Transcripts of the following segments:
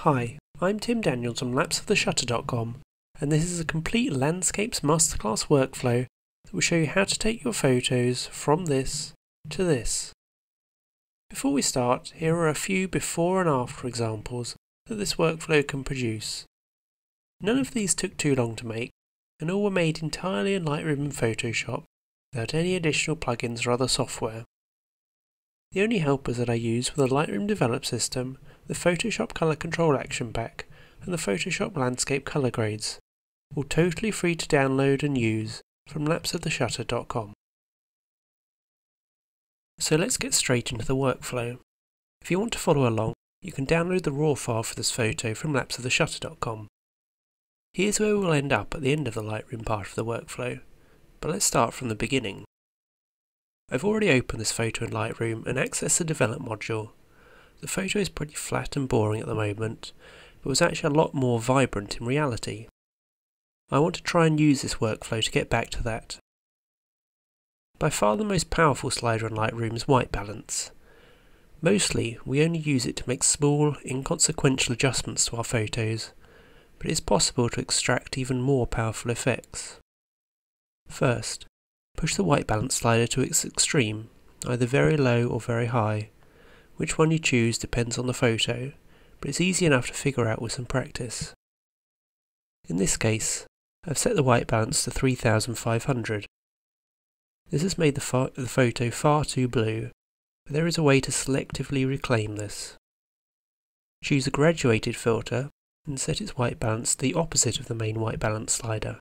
Hi, I'm Tim Daniels from lapseoftheshutter.com and this is a complete landscapes masterclass workflow that will show you how to take your photos from this to this. Before we start, here are a few before and after examples that this workflow can produce. None of these took too long to make and all were made entirely in Lightroom and Photoshop without any additional plugins or other software. The only helpers that I use were the Lightroom Develop System, the Photoshop Color Control Action Pack, and the Photoshop Landscape Color Grades, all totally free to download and use from lapseoftheshutter.com. So let's get straight into the workflow. If you want to follow along, you can download the RAW file for this photo from lapseoftheshutter.com. Here's where we'll end up at the end of the Lightroom part of the workflow, but let's start from the beginning. I've already opened this photo in Lightroom and accessed the Develop module. The photo is pretty flat and boring at the moment, but was actually a lot more vibrant in reality. I want to try and use this workflow to get back to that. By far the most powerful slider in Lightroom is white balance. Mostly, we only use it to make small, inconsequential adjustments to our photos, but it is possible to extract even more powerful effects. First, Push the white balance slider to its extreme, either very low or very high. Which one you choose depends on the photo, but it's easy enough to figure out with some practice. In this case, I've set the white balance to 3500. This has made the, the photo far too blue, but there is a way to selectively reclaim this. Choose a graduated filter and set its white balance the opposite of the main white balance slider.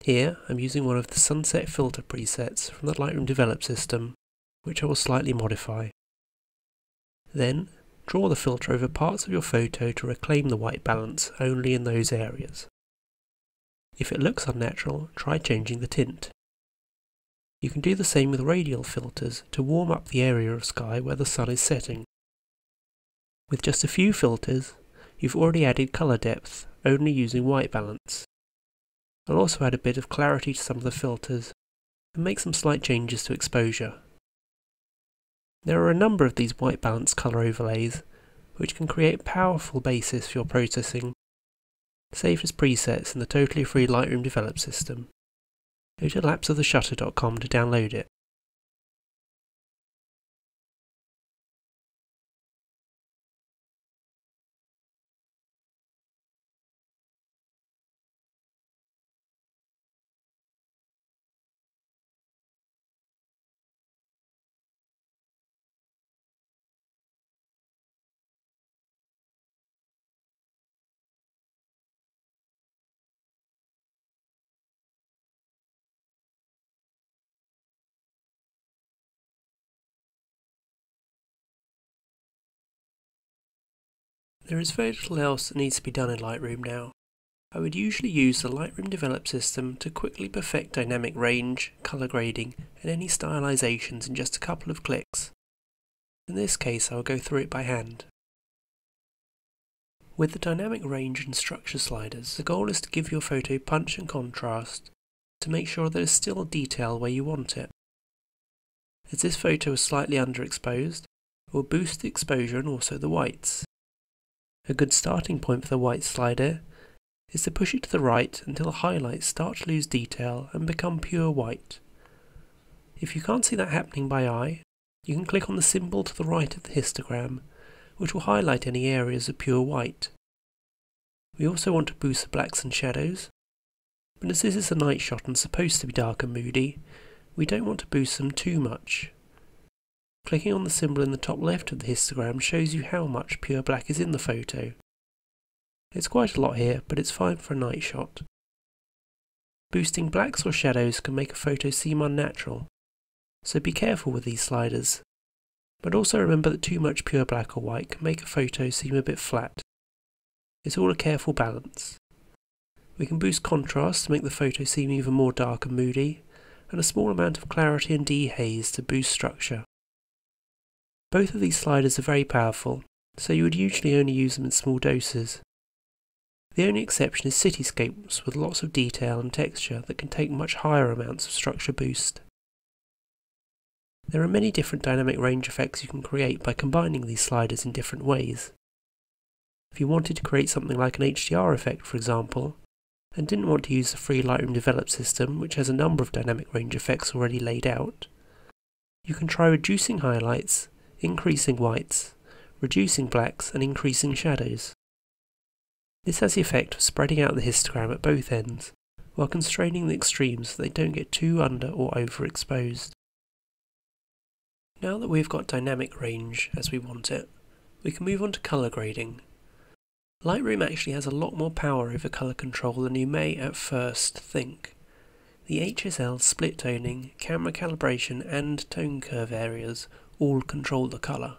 Here I'm using one of the sunset filter presets from the Lightroom Develop system, which I will slightly modify. Then, draw the filter over parts of your photo to reclaim the white balance only in those areas. If it looks unnatural, try changing the tint. You can do the same with radial filters to warm up the area of sky where the sun is setting. With just a few filters, you've already added colour depth, only using white balance. I'll also add a bit of clarity to some of the filters and make some slight changes to exposure. There are a number of these white balance colour overlays which can create powerful basis for your processing, saved as presets in the totally free Lightroom Develop system. Go to lapseoftheshutter.com to download it. There is very little else that needs to be done in Lightroom now. I would usually use the Lightroom Develop system to quickly perfect dynamic range, colour grading and any stylizations in just a couple of clicks. In this case I will go through it by hand. With the dynamic range and structure sliders, the goal is to give your photo punch and contrast to make sure there is still detail where you want it. As this photo is slightly underexposed, we'll boost the exposure and also the whites. A good starting point for the white slider is to push it to the right until the highlights start to lose detail and become pure white. If you can't see that happening by eye, you can click on the symbol to the right of the histogram, which will highlight any areas of pure white. We also want to boost the blacks and shadows, but as this is a night shot and supposed to be dark and moody, we don't want to boost them too much. Clicking on the symbol in the top left of the histogram shows you how much pure black is in the photo. It's quite a lot here, but it's fine for a night shot. Boosting blacks or shadows can make a photo seem unnatural, so be careful with these sliders. But also remember that too much pure black or white can make a photo seem a bit flat. It's all a careful balance. We can boost contrast to make the photo seem even more dark and moody, and a small amount of clarity and dehaze to boost structure. Both of these sliders are very powerful, so you would usually only use them in small doses. The only exception is cityscapes with lots of detail and texture that can take much higher amounts of structure boost. There are many different dynamic range effects you can create by combining these sliders in different ways. If you wanted to create something like an HDR effect, for example, and didn't want to use the free Lightroom Develop system, which has a number of dynamic range effects already laid out, you can try reducing highlights, increasing whites, reducing blacks, and increasing shadows. This has the effect of spreading out the histogram at both ends, while constraining the extremes so they don't get too under or overexposed. Now that we've got dynamic range as we want it, we can move on to colour grading. Lightroom actually has a lot more power over colour control than you may at first think. The HSL split toning, camera calibration and tone curve areas all control the colour.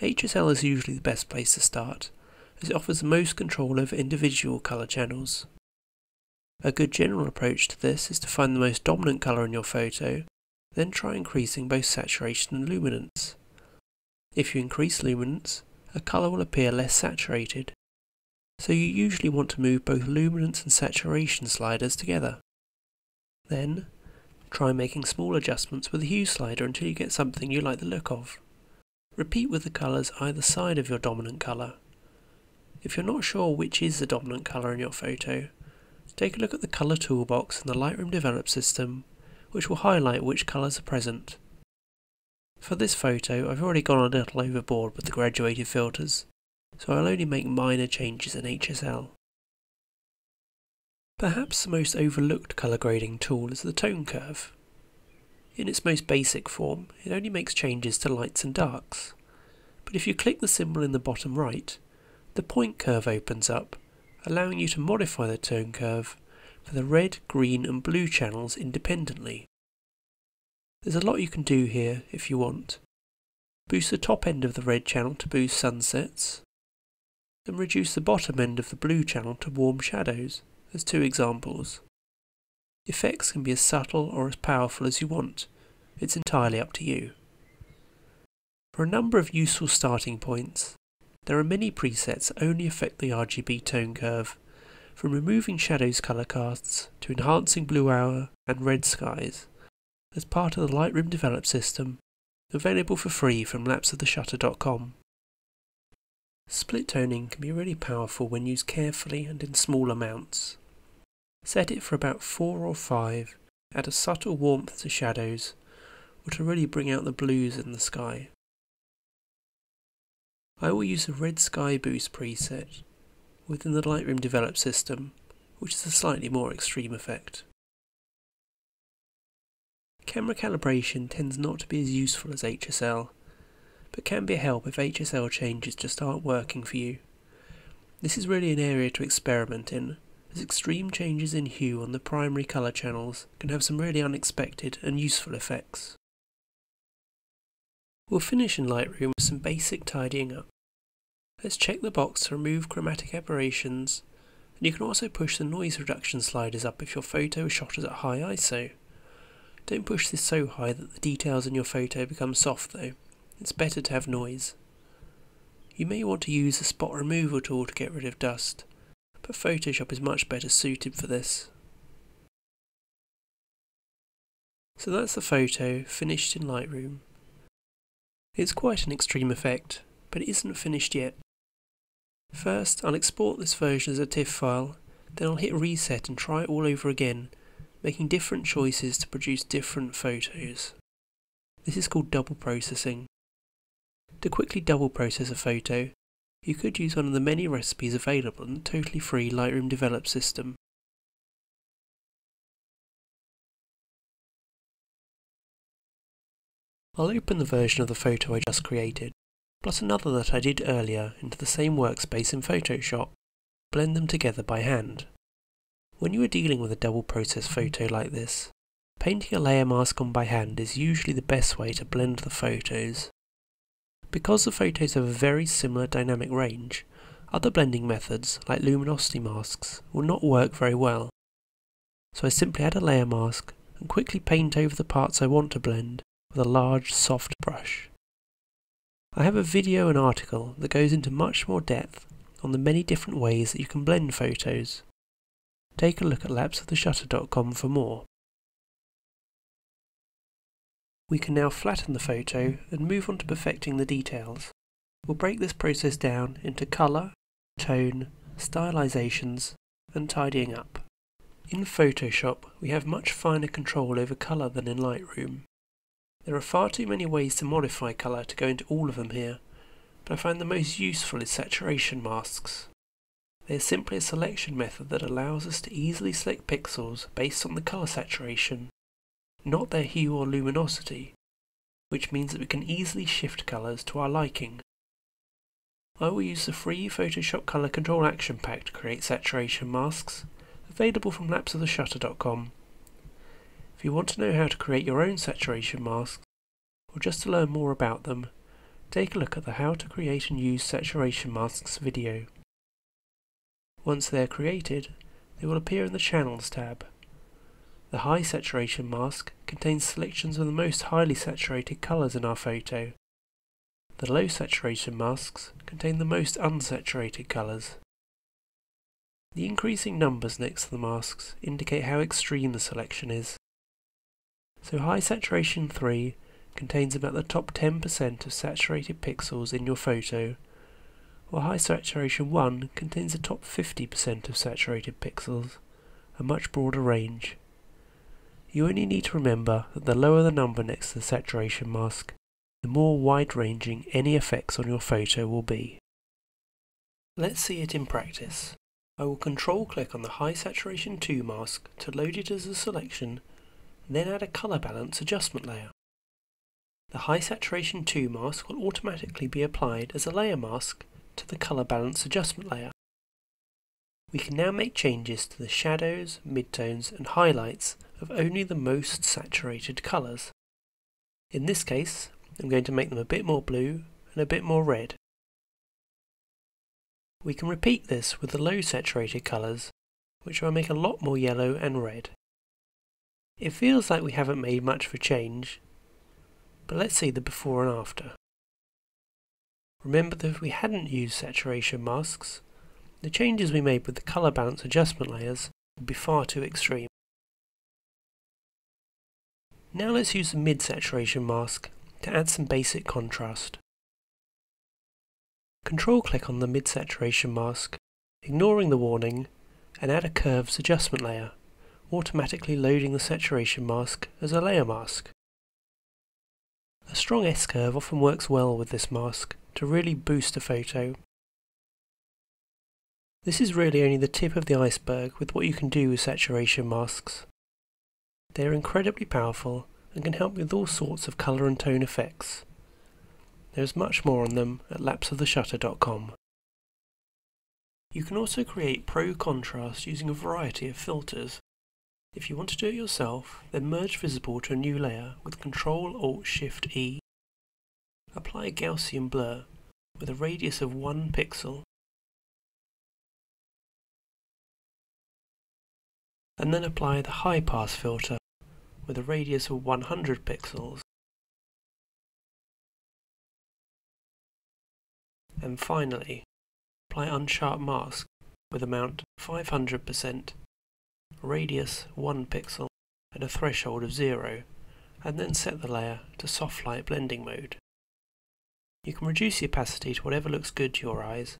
HSL is usually the best place to start, as it offers the most control over individual colour channels. A good general approach to this is to find the most dominant colour in your photo, then try increasing both saturation and luminance. If you increase luminance, a colour will appear less saturated. So you usually want to move both luminance and saturation sliders together. Then, try making small adjustments with the hue slider until you get something you like the look of. Repeat with the colours either side of your dominant colour. If you're not sure which is the dominant colour in your photo, take a look at the colour toolbox in the Lightroom Develop system, which will highlight which colours are present. For this photo, I've already gone a little overboard with the graduated filters, so I'll only make minor changes in HSL. Perhaps the most overlooked colour grading tool is the tone curve. In its most basic form, it only makes changes to lights and darks. But if you click the symbol in the bottom right, the point curve opens up, allowing you to modify the tone curve for the red, green and blue channels independently. There's a lot you can do here if you want. Boost the top end of the red channel to boost sunsets, then reduce the bottom end of the blue channel to warm shadows, as two examples. Effects can be as subtle or as powerful as you want, it's entirely up to you. For a number of useful starting points, there are many presets that only affect the RGB tone curve, from removing shadows colour casts to enhancing blue hour and red skies as part of the Lightroom Develop system, available for free from lapseoftheshutter.com. Split toning can be really powerful when used carefully and in small amounts. Set it for about 4 or 5, add a subtle warmth to shadows, or to really bring out the blues in the sky. I will use a red sky boost preset within the Lightroom Develop system, which is a slightly more extreme effect. Camera calibration tends not to be as useful as HSL, but can be a help if HSL changes just aren't working for you. This is really an area to experiment in, as extreme changes in hue on the primary colour channels can have some really unexpected and useful effects. We'll finish in Lightroom with some basic tidying up. Let's check the box to remove chromatic aberrations, and you can also push the noise reduction sliders up if your photo is shot at a high ISO. Don't push this so high that the details in your photo become soft though. It's better to have noise. You may want to use the spot removal tool to get rid of dust, but Photoshop is much better suited for this. So that's the photo, finished in Lightroom. It's quite an extreme effect, but it isn't finished yet. First, I'll export this version as a TIFF file, then I'll hit reset and try it all over again making different choices to produce different photos. This is called double processing. To quickly double process a photo, you could use one of the many recipes available in the totally free Lightroom Develop system. I'll open the version of the photo I just created, plus another that I did earlier into the same workspace in Photoshop, blend them together by hand. When you are dealing with a double process photo like this, painting a layer mask on by hand is usually the best way to blend the photos. Because the photos have a very similar dynamic range, other blending methods, like luminosity masks, will not work very well. So I simply add a layer mask and quickly paint over the parts I want to blend with a large soft brush. I have a video and article that goes into much more depth on the many different ways that you can blend photos. Take a look at lapseoftheshutter.com for more. We can now flatten the photo and move on to perfecting the details. We'll break this process down into colour, tone, stylizations and tidying up. In Photoshop we have much finer control over colour than in Lightroom. There are far too many ways to modify colour to go into all of them here, but I find the most useful is saturation masks. They are simply a selection method that allows us to easily select pixels based on the colour saturation, not their hue or luminosity, which means that we can easily shift colours to our liking. I will use the free Photoshop Colour Control Action Pack to create saturation masks, available from lapseoftheshutter.com. If you want to know how to create your own saturation masks, or just to learn more about them, take a look at the How to Create and Use Saturation Masks video. Once they are created, they will appear in the Channels tab. The High Saturation Mask contains selections of the most highly saturated colours in our photo, the low saturation masks contain the most unsaturated colours. The increasing numbers next to the masks indicate how extreme the selection is. So high saturation 3 contains about the top 10% of saturated pixels in your photo, while high saturation 1 contains the top 50% of saturated pixels, a much broader range. You only need to remember that the lower the number next to the saturation mask, the more wide-ranging any effects on your photo will be. Let's see it in practice. I will control click on the high saturation 2 mask to load it as a selection, then add a colour balance adjustment layer. The high saturation 2 mask will automatically be applied as a layer mask to the colour balance adjustment layer. We can now make changes to the shadows, midtones and highlights of only the most saturated colours. In this case, I'm going to make them a bit more blue and a bit more red. We can repeat this with the low saturated colours, which will make a lot more yellow and red. It feels like we haven't made much of a change, but let's see the before and after. Remember that if we hadn't used saturation masks, the changes we made with the colour balance adjustment layers would be far too extreme. Now let's use the mid-saturation mask to add some basic contrast. Control click on the mid-saturation mask, ignoring the warning, and add a curves adjustment layer, automatically loading the saturation mask as a layer mask. A strong S-curve often works well with this mask to really boost a photo. This is really only the tip of the iceberg with what you can do with saturation masks. They are incredibly powerful and can help with all sorts of colour and tone effects. There is much more on them at lapseoftheshutter.com. You can also create pro contrast using a variety of filters. If you want to do it yourself, then merge visible to a new layer with Ctrl Alt Shift E. Apply a Gaussian blur with a radius of 1 pixel and then apply the high pass filter with a radius of 100 pixels. And finally, apply unsharp mask with amount 500%, radius 1 pixel and a threshold of 0, and then set the layer to soft light blending mode. You can reduce the opacity to whatever looks good to your eyes,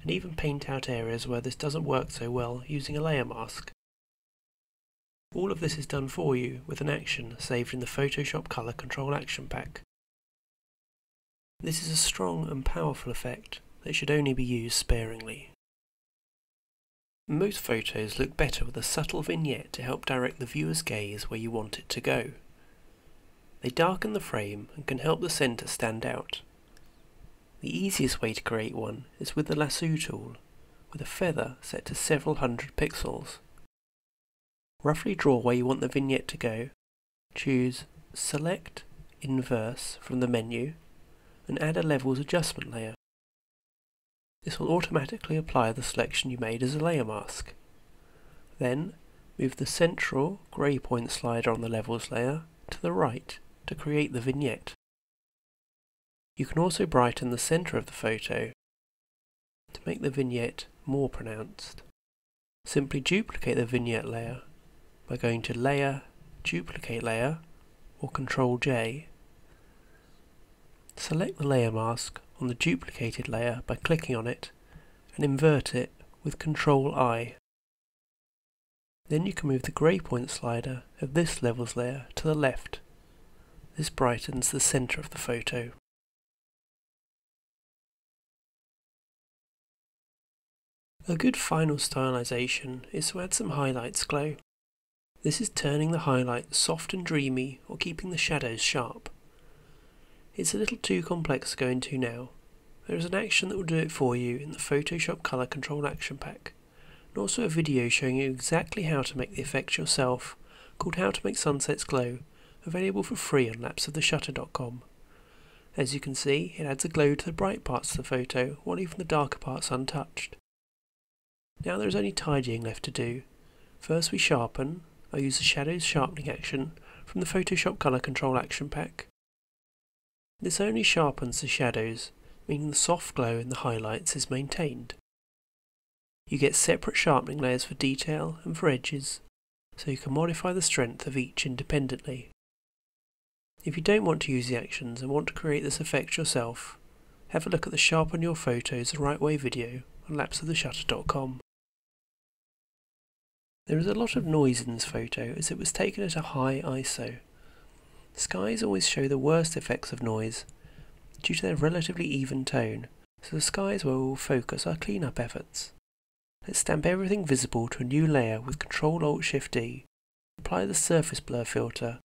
and even paint out areas where this doesn't work so well using a layer mask. All of this is done for you with an action saved in the Photoshop Colour Control Action Pack. This is a strong and powerful effect that should only be used sparingly. Most photos look better with a subtle vignette to help direct the viewer's gaze where you want it to go. They darken the frame and can help the centre stand out. The easiest way to create one is with the lasso tool, with a feather set to several hundred pixels. Roughly draw where you want the vignette to go. Choose Select Inverse from the menu and add a levels adjustment layer. This will automatically apply the selection you made as a layer mask. Then move the central grey point slider on the levels layer to the right to create the vignette. You can also brighten the centre of the photo to make the vignette more pronounced. Simply duplicate the vignette layer by going to Layer, Duplicate Layer, or Ctrl J. Select the layer mask on the duplicated layer by clicking on it and invert it with Control I. Then you can move the grey point slider of this levels layer to the left. This brightens the centre of the photo. A good final stylisation is to add some highlights glow. This is turning the highlights soft and dreamy or keeping the shadows sharp. It's a little too complex to go into now. There is an action that will do it for you in the Photoshop Colour Control Action Pack, and also a video showing you exactly how to make the effect yourself, called How to Make Sunsets Glow, available for free on lapseoftheshutter.com. As you can see, it adds a glow to the bright parts of the photo, while leaving the darker parts untouched. Now there is only tidying left to do. First we sharpen. I use the Shadows Sharpening action from the Photoshop Colour Control Action Pack. This only sharpens the shadows, meaning the soft glow in the highlights is maintained. You get separate sharpening layers for detail and for edges, so you can modify the strength of each independently. If you don't want to use the actions and want to create this effect yourself, have a look at the Sharpen Your Photos the Right Way video on lapseoftheshutter.com. There is a lot of noise in this photo as it was taken at a high ISO. Skies always show the worst effects of noise due to their relatively even tone, so the skies where we will focus our cleanup efforts. Let's stamp everything visible to a new layer with Ctrl Alt Shift D. Apply the surface blur filter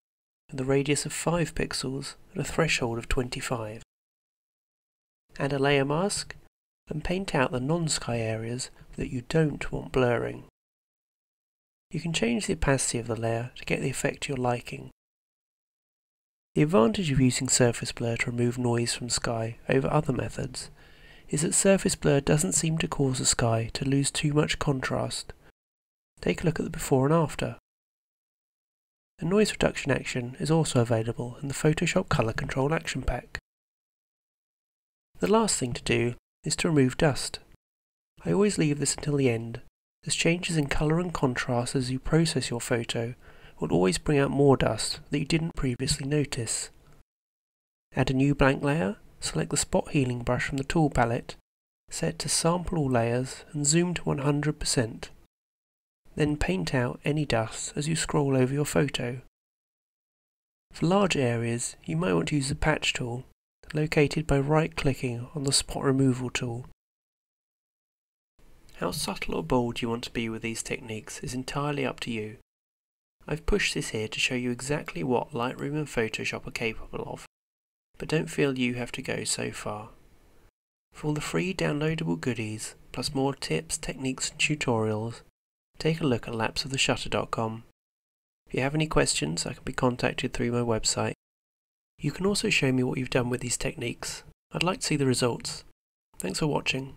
and the radius of 5 pixels and a threshold of 25. Add a layer mask and paint out the non-sky areas that you don't want blurring. You can change the opacity of the layer to get the effect you're liking. The advantage of using surface blur to remove noise from sky over other methods is that surface blur doesn't seem to cause the sky to lose too much contrast. Take a look at the before and after. A noise reduction action is also available in the Photoshop Colour Control Action Pack. The last thing to do is to remove dust. I always leave this until the end as changes in colour and contrast as you process your photo will always bring out more dust that you didn't previously notice. Add a new blank layer, select the spot healing brush from the tool palette, set to sample all layers and zoom to 100%. Then paint out any dust as you scroll over your photo. For large areas, you might want to use the patch tool, located by right-clicking on the spot removal tool. How subtle or bold you want to be with these techniques is entirely up to you. I've pushed this here to show you exactly what Lightroom and Photoshop are capable of, but don't feel you have to go so far. For all the free downloadable goodies, plus more tips, techniques and tutorials, take a look at lapseoftheshutter.com. If you have any questions, I can be contacted through my website. You can also show me what you've done with these techniques. I'd like to see the results. Thanks for watching.